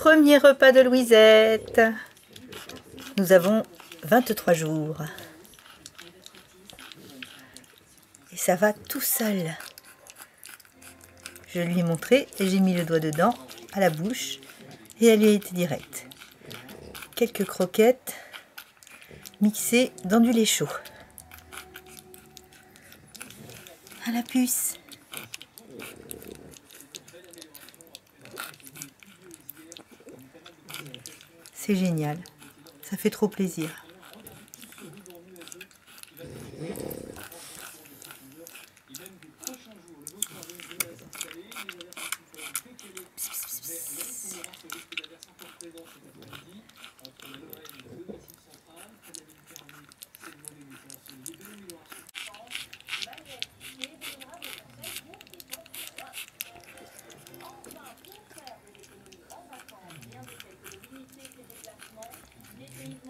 Premier repas de Louisette. Nous avons 23 jours. Et ça va tout seul. Je lui ai montré et j'ai mis le doigt dedans, à la bouche, et elle y a été directe. Quelques croquettes mixées dans du lait chaud. À la puce. C'est génial. Ça fait trop plaisir.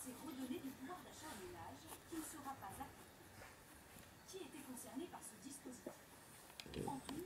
censée redonner du pouvoir d'achat à ménage qui ne sera pas appliquée. Qui était concerné par ce dispositif? En tout,